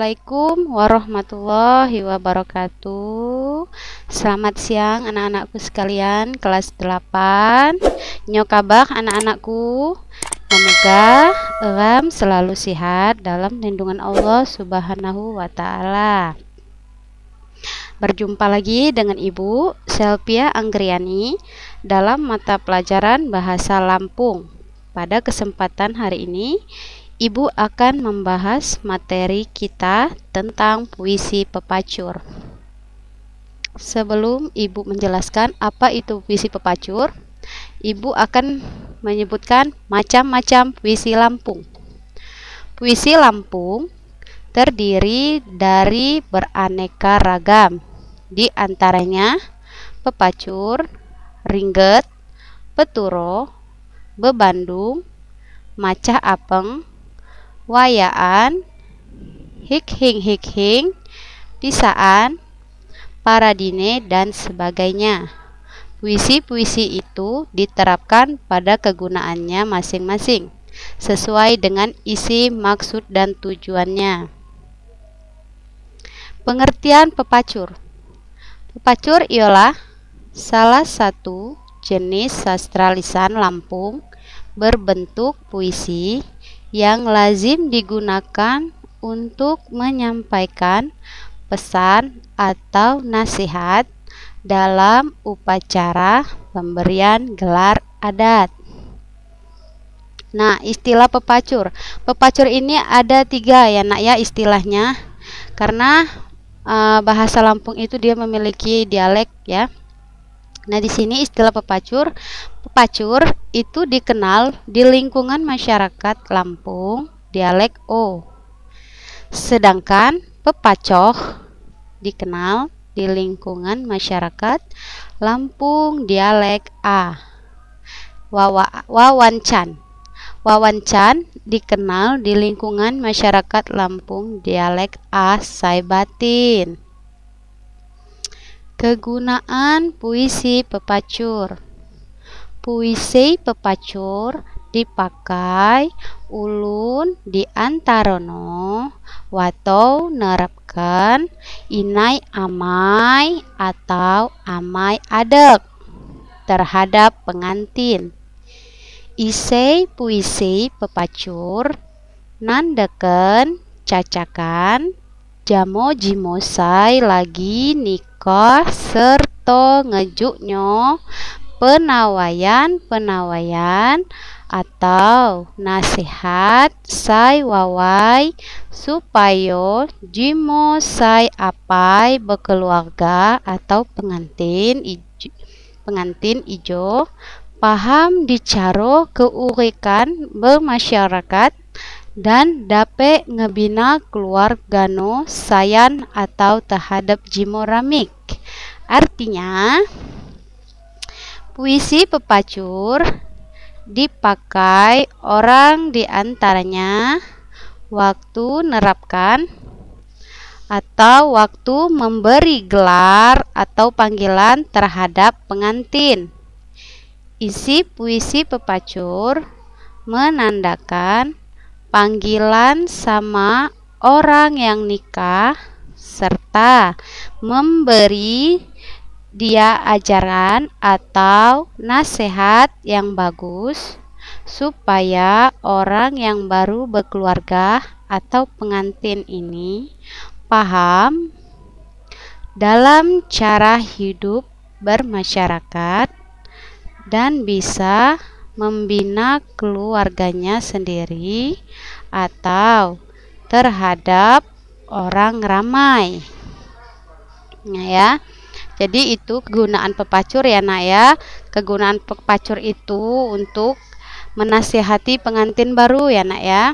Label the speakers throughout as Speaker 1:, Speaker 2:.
Speaker 1: Assalamualaikum warahmatullahi wabarakatuh. Selamat siang anak-anakku sekalian kelas 8 Nyokabah anak-anakku? Semoga Elam selalu sehat dalam lindungan Allah subhanahu wa ta'ala. Berjumpa lagi dengan Ibu Selvia Anggriani dalam mata pelajaran Bahasa Lampung. Pada kesempatan hari ini Ibu akan membahas materi kita tentang puisi pepacur. Sebelum Ibu menjelaskan apa itu puisi pepacur, Ibu akan menyebutkan macam-macam puisi Lampung. Puisi Lampung terdiri dari beraneka ragam, di antaranya pepacur, ringget, peturo, bebandung, macah apeng, wayaan, hik-hing hik-hing, pisaan, paradine, dan sebagainya. Puisi-puisi itu diterapkan pada kegunaannya masing-masing, sesuai dengan isi, maksud, dan tujuannya. Pengertian pepacur Pepacur ialah salah satu jenis sastra lisan Lampung berbentuk puisi yang lazim digunakan untuk menyampaikan pesan atau nasihat dalam upacara pemberian gelar adat. Nah, istilah pepacur. Pepacur ini ada tiga ya nak ya istilahnya. Karena uh, bahasa Lampung itu dia memiliki dialek ya. Nah, di sini istilah pepacur, pepacur itu dikenal di lingkungan masyarakat Lampung dialek O. Sedangkan pepacoh dikenal di lingkungan masyarakat Lampung dialek A. Wawa, wawancan. Wawancan dikenal di lingkungan masyarakat Lampung dialek A Saibatin. Kegunaan puisi pepacur Puisi pepacur dipakai ulun di antarono watou nerapkan inai amai atau amai adek terhadap pengantin. Isei puisi pepacur nandeken cacakan jamo jimosai lagi nikah serta ngejuknyo penawayan-penawayan atau nasihat sai wawai supaya jimo sai apai berkeluarga atau pengantin ijo, pengantin ijo paham dicaro keurikan bermasyarakat dan dapat ngebina keluargano sayan atau terhadap jimoramik. Artinya, puisi pepacur dipakai orang di antaranya waktu nerapkan atau waktu memberi gelar atau panggilan terhadap pengantin. Isi puisi pepacur menandakan panggilan sama orang yang nikah serta memberi dia ajaran atau nasihat yang bagus supaya orang yang baru berkeluarga atau pengantin ini paham dalam cara hidup bermasyarakat dan bisa membina keluarganya sendiri atau terhadap orang ramai. Nah ya. Jadi itu kegunaan pepacur ya nak ya. Kegunaan pepacur itu untuk menasihati pengantin baru ya nak ya.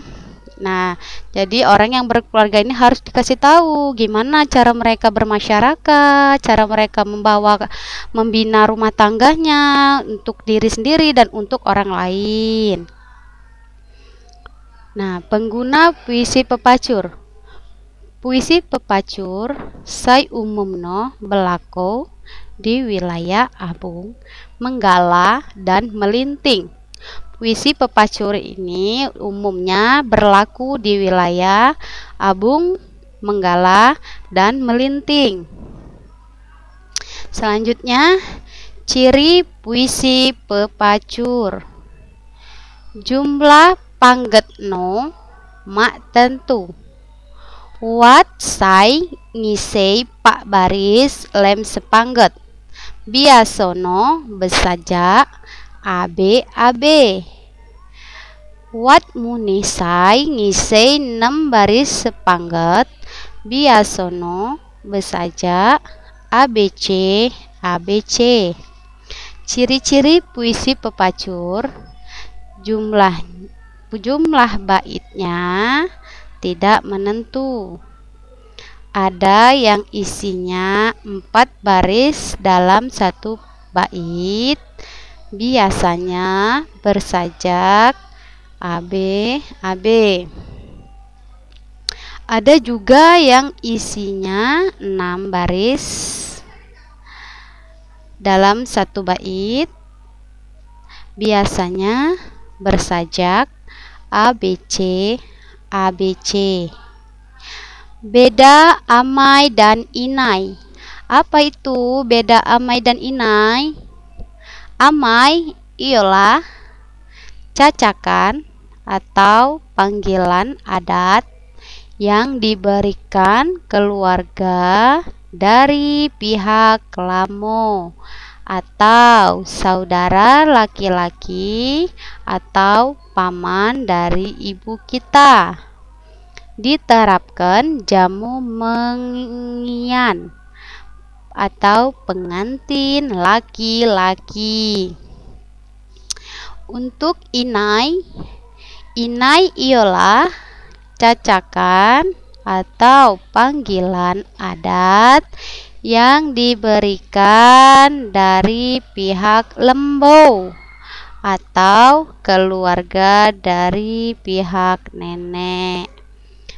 Speaker 1: Nah, jadi orang yang berkeluarga ini harus dikasih tahu gimana cara mereka bermasyarakat, cara mereka membawa membina rumah tangganya untuk diri sendiri dan untuk orang lain. Nah, pengguna puisi pepacur. Puisi pepacur sai umumno belako di wilayah Abung, Menggala dan Melinting puisi pepacur ini umumnya berlaku di wilayah Abung, Menggala, dan Melinting. Selanjutnya, ciri puisi pepacur. Jumlah panggetno mak tentu. Wat sai ngisei pak baris lem sepangget. Biasono besaja AB AB. Wat munisai ngisei enam baris sepangget. Biasono besaja ABC ABC. Ciri-ciri puisi pepacur jumlah jumlah baitnya tidak menentu. Ada yang isinya empat baris dalam satu bait, biasanya bersajak AB AB. Ada juga yang isinya enam baris dalam satu bait, biasanya bersajak ABC ABC. Beda amai dan inai. Apa itu beda amai dan inai? Amai ialah cacakan atau panggilan adat yang diberikan keluarga dari pihak Lamo atau saudara laki-laki atau paman dari ibu kita. Diterapkan jamu mengian atau pengantin laki-laki. Untuk inai, inai ialah cacakan atau panggilan adat yang diberikan dari pihak lembo atau keluarga dari pihak nenek.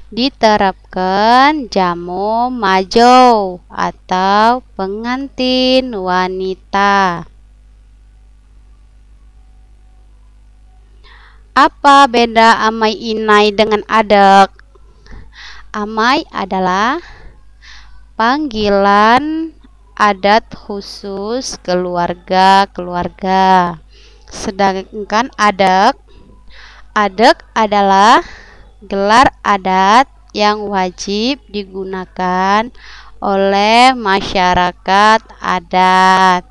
Speaker 1: Diterapkan jamu majo atau pengantin wanita. Apa beda amai inai dengan adek? Amai adalah panggilan adat khusus keluarga-keluarga. Sedangkan adat adat adalah gelar adat yang wajib digunakan oleh masyarakat adat.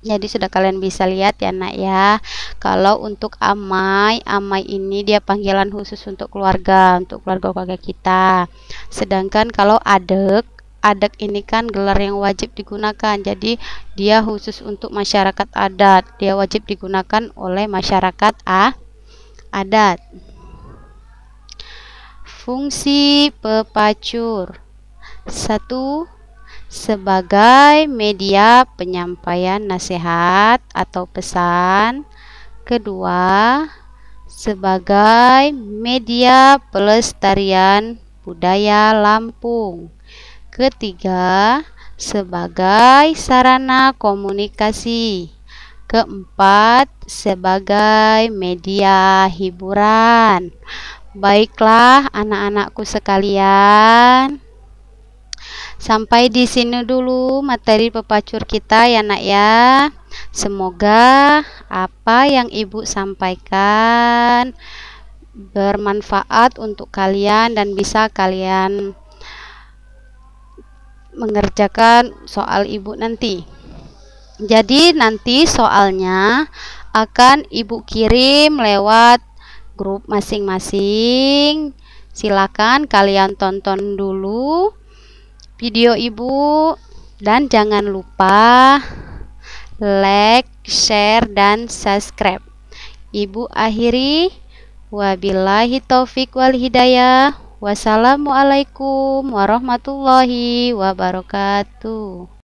Speaker 1: Jadi sudah kalian bisa lihat ya nak ya. Kalau untuk amai, amai ini dia panggilan khusus untuk keluarga, untuk keluarga-keluarga kita. Sedangkan kalau adek, adat ini kan gelar yang wajib digunakan jadi dia khusus untuk masyarakat adat dia wajib digunakan oleh masyarakat A adat fungsi pepacur satu sebagai media penyampaian nasihat atau pesan kedua sebagai media pelestarian budaya Lampung Ketiga, sebagai sarana komunikasi. Keempat, sebagai media hiburan. Baiklah, anak-anakku sekalian. Sampai di sini dulu materi pepacur kita ya, Nak ya. Semoga apa yang Ibu sampaikan bermanfaat untuk kalian dan bisa kalian mengerjakan soal ibu nanti. Jadi nanti soalnya akan ibu kirim lewat grup masing-masing. Silakan kalian tonton dulu video ibu dan jangan lupa like, share dan subscribe. Ibu akhiri wabillahi taufik wal hidayah. Wassalamualaikum warahmatullahi wabarakatuh.